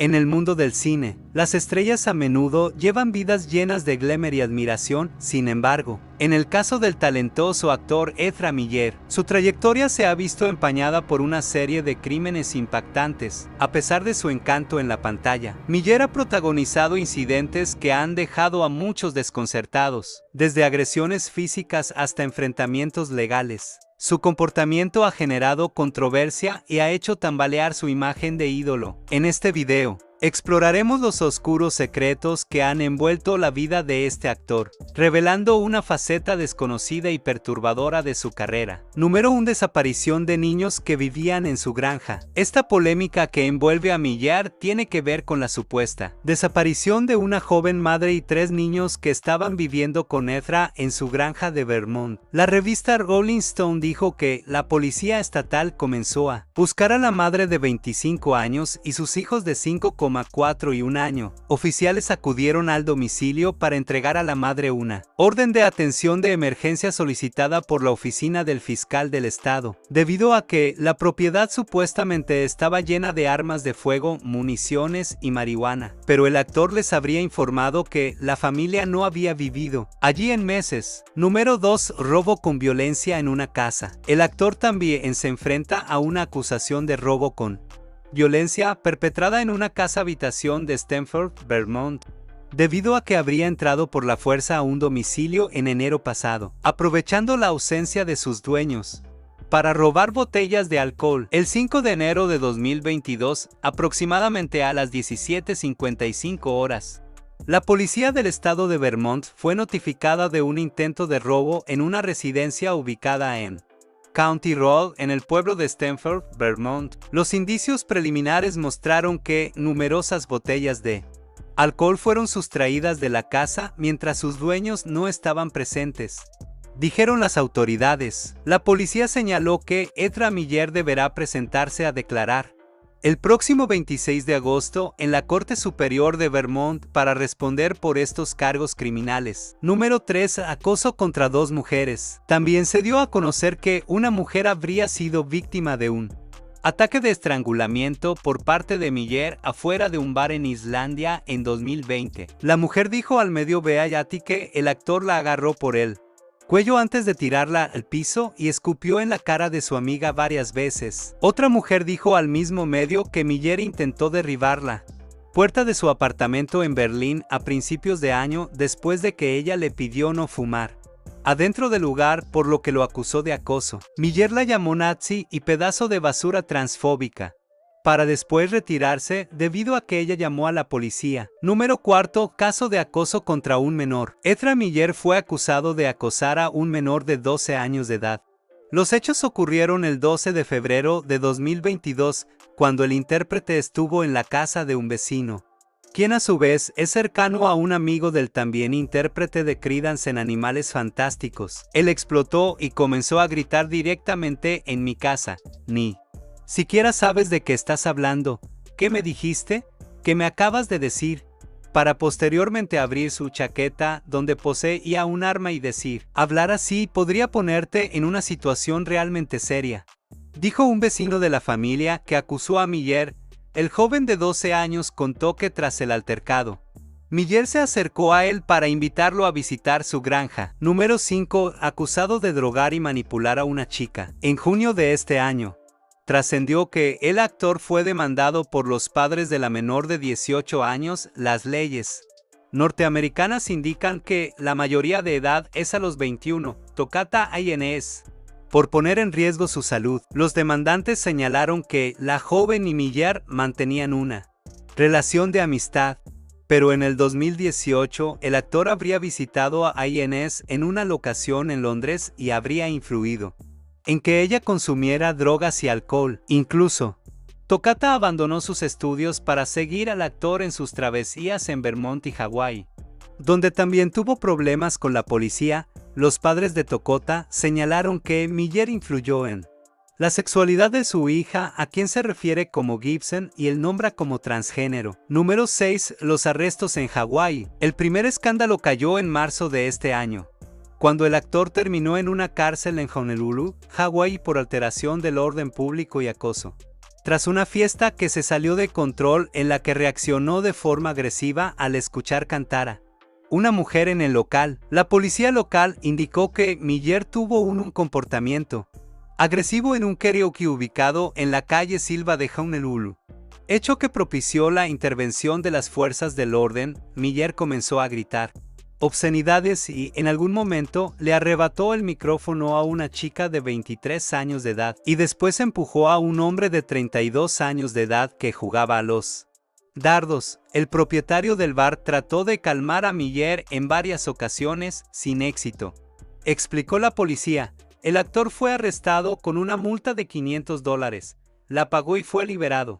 En el mundo del cine, las estrellas a menudo llevan vidas llenas de glamour y admiración, sin embargo, en el caso del talentoso actor Ezra Miller, su trayectoria se ha visto empañada por una serie de crímenes impactantes, a pesar de su encanto en la pantalla. Miller ha protagonizado incidentes que han dejado a muchos desconcertados, desde agresiones físicas hasta enfrentamientos legales. Su comportamiento ha generado controversia y ha hecho tambalear su imagen de ídolo. En este video, Exploraremos los oscuros secretos que han envuelto la vida de este actor, revelando una faceta desconocida y perturbadora de su carrera. Número 1. Desaparición de niños que vivían en su granja. Esta polémica que envuelve a Millar tiene que ver con la supuesta desaparición de una joven madre y tres niños que estaban viviendo con Ezra en su granja de Vermont. La revista Rolling Stone dijo que la policía estatal comenzó a buscar a la madre de 25 años y sus hijos de 5 4 y un año, oficiales acudieron al domicilio para entregar a la madre una orden de atención de emergencia solicitada por la oficina del fiscal del estado, debido a que la propiedad supuestamente estaba llena de armas de fuego, municiones y marihuana. Pero el actor les habría informado que la familia no había vivido allí en meses. Número 2. Robo con violencia en una casa. El actor también se enfrenta a una acusación de robo con Violencia perpetrada en una casa habitación de Stanford, Vermont, debido a que habría entrado por la fuerza a un domicilio en enero pasado, aprovechando la ausencia de sus dueños. Para robar botellas de alcohol, el 5 de enero de 2022, aproximadamente a las 17.55 horas, la policía del estado de Vermont fue notificada de un intento de robo en una residencia ubicada en County Road, en el pueblo de Stanford, Vermont, los indicios preliminares mostraron que numerosas botellas de alcohol fueron sustraídas de la casa mientras sus dueños no estaban presentes. Dijeron las autoridades. La policía señaló que Edra Miller deberá presentarse a declarar el próximo 26 de agosto en la Corte Superior de Vermont para responder por estos cargos criminales. Número 3. Acoso contra dos mujeres. También se dio a conocer que una mujer habría sido víctima de un ataque de estrangulamiento por parte de Miller afuera de un bar en Islandia en 2020. La mujer dijo al medio Beayati que el actor la agarró por él cuello antes de tirarla al piso y escupió en la cara de su amiga varias veces. Otra mujer dijo al mismo medio que Miller intentó derribarla. Puerta de su apartamento en Berlín a principios de año después de que ella le pidió no fumar. Adentro del lugar por lo que lo acusó de acoso. Miller la llamó nazi y pedazo de basura transfóbica para después retirarse debido a que ella llamó a la policía. Número cuarto, caso de acoso contra un menor. Ezra Miller fue acusado de acosar a un menor de 12 años de edad. Los hechos ocurrieron el 12 de febrero de 2022, cuando el intérprete estuvo en la casa de un vecino, quien a su vez es cercano a un amigo del también intérprete de Credence en Animales Fantásticos. Él explotó y comenzó a gritar directamente en mi casa, ni Siquiera sabes de qué estás hablando. ¿Qué me dijiste? ¿Qué me acabas de decir? Para posteriormente abrir su chaqueta donde poseía un arma y decir, hablar así podría ponerte en una situación realmente seria. Dijo un vecino de la familia que acusó a Miller. El joven de 12 años contó que tras el altercado, Miller se acercó a él para invitarlo a visitar su granja. Número 5. Acusado de drogar y manipular a una chica. En junio de este año, trascendió que el actor fue demandado por los padres de la menor de 18 años. Las leyes norteamericanas indican que la mayoría de edad es a los 21, tocata INS. Por poner en riesgo su salud, los demandantes señalaron que la joven y Millar mantenían una relación de amistad, pero en el 2018 el actor habría visitado a INS en una locación en Londres y habría influido en que ella consumiera drogas y alcohol. Incluso, Tocata abandonó sus estudios para seguir al actor en sus travesías en Vermont y Hawái, donde también tuvo problemas con la policía. Los padres de Tocota señalaron que Miller influyó en la sexualidad de su hija, a quien se refiere como Gibson y el nombra como transgénero. Número 6. Los arrestos en Hawái. El primer escándalo cayó en marzo de este año cuando el actor terminó en una cárcel en Honolulu, Hawái por alteración del orden público y acoso. tras una fiesta que se salió de control en la que reaccionó de forma agresiva al escuchar cantar una mujer en el local. La policía local indicó que Miller tuvo un comportamiento agresivo en un karaoke ubicado en la calle Silva de Honolulu. Hecho que propició la intervención de las fuerzas del orden, Miller comenzó a gritar obscenidades y en algún momento le arrebató el micrófono a una chica de 23 años de edad y después empujó a un hombre de 32 años de edad que jugaba a los dardos. El propietario del bar trató de calmar a Miller en varias ocasiones sin éxito. Explicó la policía, el actor fue arrestado con una multa de 500 dólares, la pagó y fue liberado.